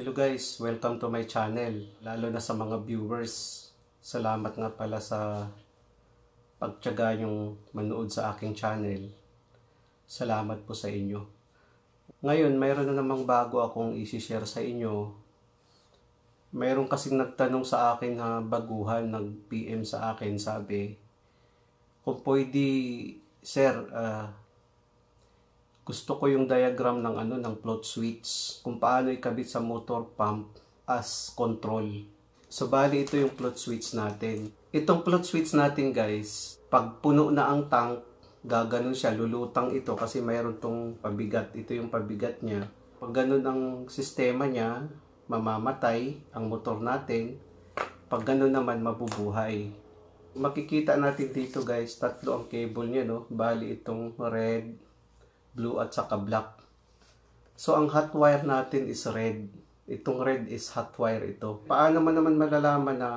Hello guys, welcome to my channel. Lalo na sa mga viewers. Salamat nga pala sa pagtyaga yung manood sa aking channel. Salamat po sa inyo. Ngayon, mayroon na namang bago akong isi-share sa inyo. Mayroon kasing nagtanong sa akin na baguhan, nag-PM sa akin, sabi, kung pwede, sir, ah, gusto ko yung diagram ng ano ng float switch kung paano ikabit sa motor pump as control. So bali ito yung float switch natin. Itong float switch natin guys, pag puno na ang tank, gaganon siya, lulutang ito kasi mayroon tong pabigat. Ito yung pabigat niya. Pag ganun ang sistema niya, mamamatay ang motor natin. Pag ganun naman, mabubuhay. Makikita natin dito guys, tatlo ang cable niya no. Bali itong red, blue at saka black. So ang hot wire natin is red. Itong red is hot wire ito. Paano man naman malalaman na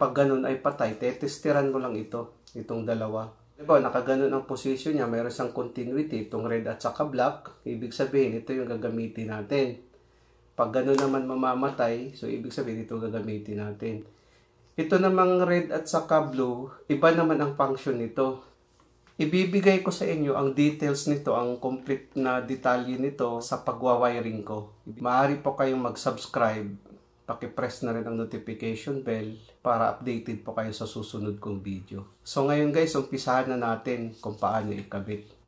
pag ganun ay patay, tetestiran mo lang ito, itong dalawa. Diba, nakaganon ang position niya, mayroon siyang continuity, itong red at saka black, ibig sabihin ito yung gagamitin natin. Pag ganun naman mamamatay, so ibig sabihin ito gagamitin natin. Ito namang red at saka blue, iba naman ang function nito. Ibibigay ko sa inyo ang details nito, ang complete na detalye nito sa pagwa-wiring ko. Maaari po kayong mag-subscribe, paki-press na rin ang notification bell para updated po kayo sa susunod kong video. So ngayon guys, umpisahan na natin kung paano ikabit.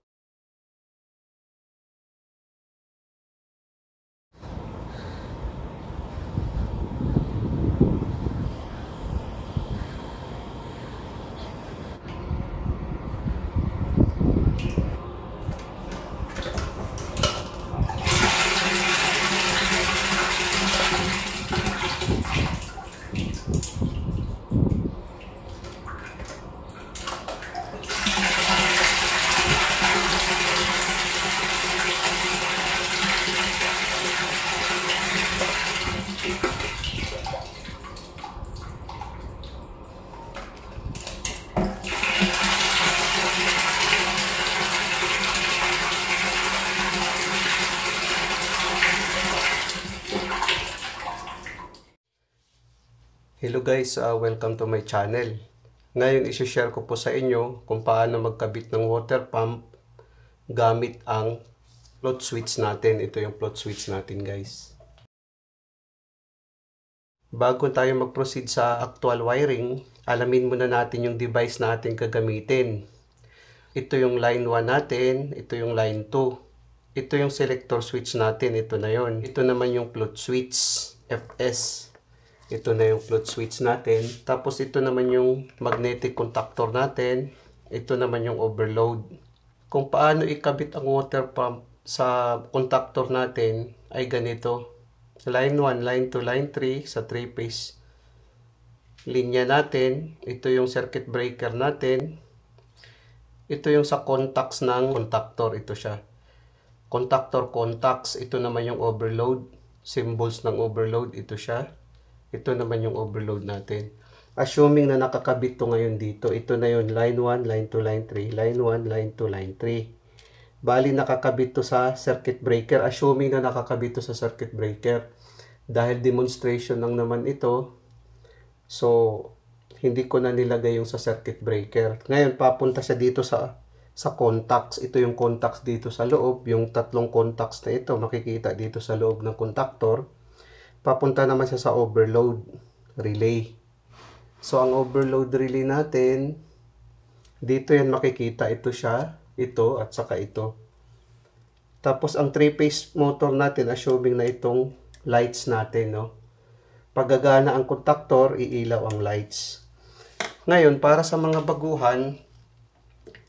Hello guys, uh, welcome to my channel. Ngayon isi-share ko po sa inyo kung paano magkabit ng water pump gamit ang float switch natin. Ito yung float switch natin guys. Bago tayo mag-proceed sa actual wiring, alamin muna natin yung device na ating gagamitin. Ito yung line 1 natin, ito yung line 2. Ito yung selector switch natin, ito na yon. Ito naman yung float switch, FS. Ito na yung float switch natin. Tapos ito naman yung magnetic contactor natin. Ito naman yung overload. Kung paano ikabit ang water pump sa contactor natin ay ganito. Line 1, line 2, line 3 sa 3-phase linya natin. Ito yung circuit breaker natin. Ito yung sa contacts ng contactor. Ito siya. Contactor contacts. Ito naman yung overload. Symbols ng overload. Ito siya. Ito naman yung overload natin. Assuming na nakakabit to ngayon dito, ito na yung line 1, line 2, line 3, line 1, line 2, line 3. Bali nakakabit to sa circuit breaker. Assuming na nakakabit to sa circuit breaker. Dahil demonstration lang naman ito, so hindi ko na nilagay yung sa circuit breaker. Ngayon papunta siya dito sa sa contacts. Ito yung contacts dito sa loob. Yung tatlong contacts na ito makikita dito sa loob ng contactor papunta naman siya sa overload relay. So, ang overload relay natin, dito yan makikita. Ito siya, ito, at saka ito. Tapos, ang 3-phase motor natin, assuming na itong lights natin, no? Pagagana ang contactor, iilaw ang lights. Ngayon, para sa mga baguhan,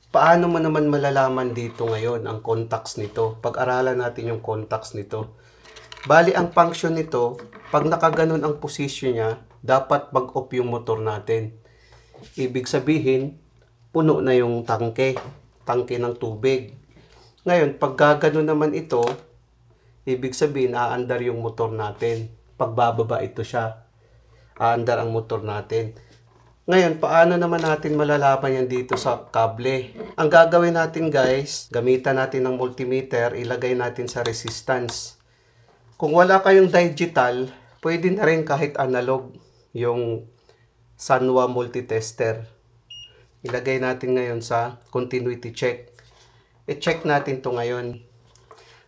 paano mo naman malalaman dito ngayon ang contacts nito? Pag-aralan natin yung contacts nito. Bali, ang function nito, pag nakaganon ang position niya, dapat mag-off yung motor natin. Ibig sabihin, puno na yung tangke, tangke ng tubig. Ngayon, pag gaganon naman ito, ibig sabihin, aandar yung motor natin. Pagbababa ito siya, aandar ang motor natin. Ngayon, paano naman natin malalaman yan dito sa kable? Ang gagawin natin guys, gamitan natin ng multimeter, ilagay natin sa resistance. Kung wala kayong digital, pwede na rin kahit analog yung Sanwa multitester. Ilagay natin ngayon sa continuity check. I-check natin to ngayon.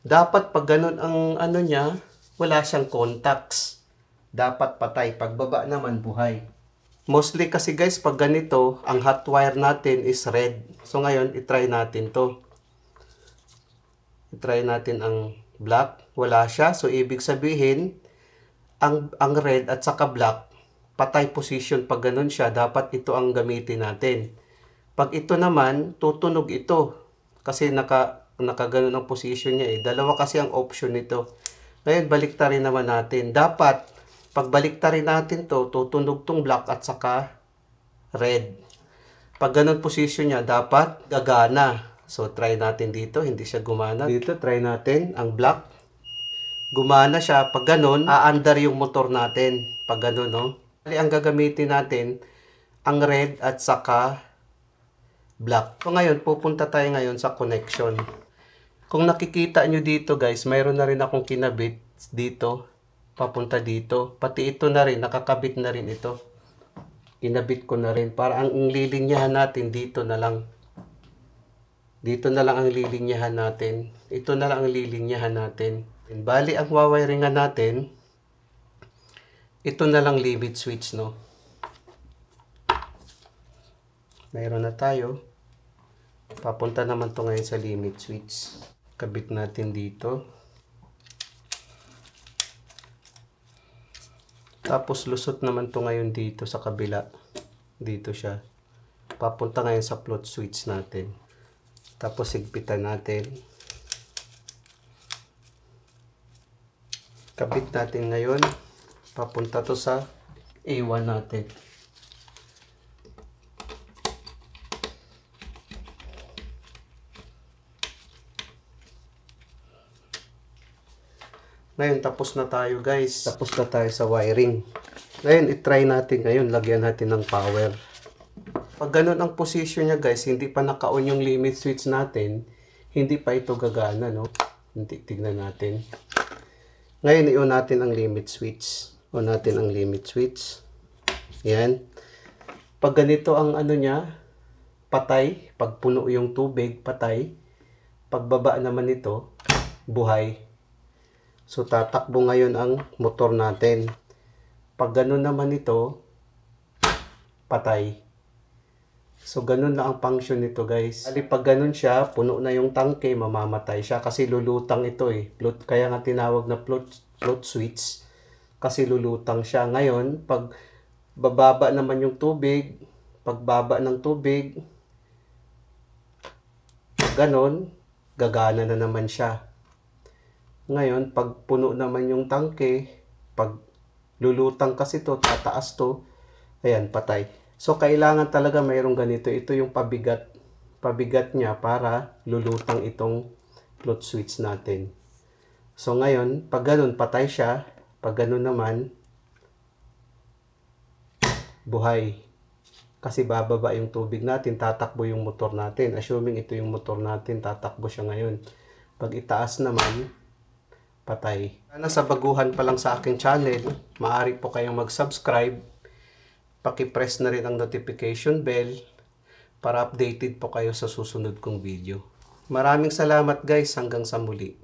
Dapat pag ganun ang ano niya, wala siyang contacts. Dapat patay. Pagbaba naman buhay. Mostly kasi guys, pag ganito, ang hot wire natin is red. So ngayon, itry natin to. Itry natin ang black. Wala siya. So ibig sabihin, ang, ang red at saka black, patay position pag ganun siya, dapat ito ang gamitin natin. Pag ito naman, tutunog ito. Kasi naka, nakaganon ang position niya eh. Dalawa kasi ang option nito. Ngayon, baliktarin naman natin. Dapat, pag baliktarin natin to, tutunog tong black at saka red. Pag ganun position niya, dapat gagana. So, try natin dito. Hindi siya gumana. Dito, try natin ang black. Gumana siya. Pag ganun, aandar yung motor natin. Pag ganun, no? Ang gagamitin natin, ang red at saka black. So ngayon, pupunta tayo ngayon sa connection. Kung nakikita nyo dito guys, mayroon na rin akong kinabit dito, papunta dito. Pati ito na rin, nakakabit na rin ito. Kinabit ko na rin. Para ang lilinyahan natin dito na lang. Dito na lang ang lilinyahan natin. Ito na lang ang lilinyahan natin. Bali, ang wawiringan natin, ito na lang limit switch, no? Mayroon na tayo. Papunta naman to ngayon sa limit switch. Kabit natin dito. Tapos lusot naman to ngayon dito sa kabila. Dito siya. Papunta ngayon sa float switch natin. Tapos sigpitan natin. Kabit natin ngayon papunta to sa A1 natin. Ngayon, tapos na tayo guys. Tapos na tayo sa wiring. Ngayon, itry natin ngayon. Lagyan natin ng power. Pag ganun ang position niya guys, hindi pa naka-on yung limit switch natin, hindi pa ito gagana, no? Tignan natin. Ngayon, i-on natin ang limit switch. On natin ang limit switch. Yan. Pag ganito ang ano niya, patay. Pag puno yung tubig, patay. Pagbaba naman ito, buhay. So, tatakbo ngayon ang motor natin. Pag ganun naman ito, patay. So, ganun lang ang function nito, guys. Ali, pag ganun siya, puno na yung tangke, mamamatay siya kasi lulutang ito eh. Float, kaya nga tinawag na float, float switch kasi lulutang siya. Ngayon, pag bababa naman yung tubig, pagbaba ng tubig, ganun, gagana na naman siya. Ngayon, pag puno naman yung tangke, pag lulutang kasi to, tataas to, ayan, patay. So, kailangan talaga mayroong ganito. Ito yung pabigat, pabigat niya para lulutang itong float switch natin. So, ngayon, pag ganun, patay siya. Pag ganun naman, buhay. Kasi bababa yung tubig natin, tatakbo yung motor natin. Assuming ito yung motor natin, tatakbo siya ngayon. Pag itaas naman, patay. Sana sa baguhan pa lang sa aking channel, maaari po kayong mag-subscribe. Paki-press na rin ang notification bell para updated po kayo sa susunod kong video. Maraming salamat guys hanggang sa muli.